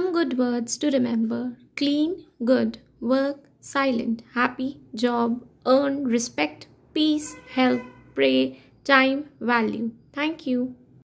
Some good words to remember clean, good, work, silent, happy, job, earn, respect, peace, help, pray, time, value. Thank you.